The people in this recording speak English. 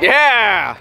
Yeah!